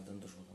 আফাদান্ত সূত্র